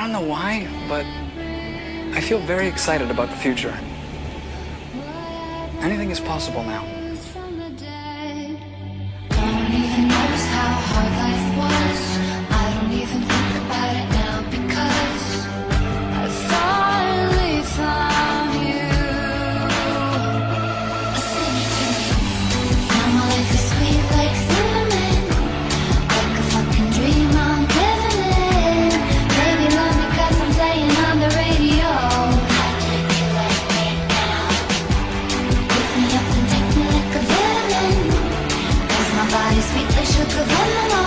don't know why, but I feel very excited about the future. Anything is possible now. sweet pleasure, the woman